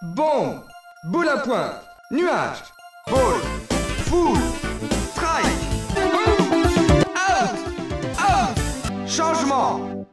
Bombe, boule à pointe, nuage, ball, foule, strike, out, out, changement.